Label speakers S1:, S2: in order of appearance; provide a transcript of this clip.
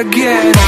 S1: again.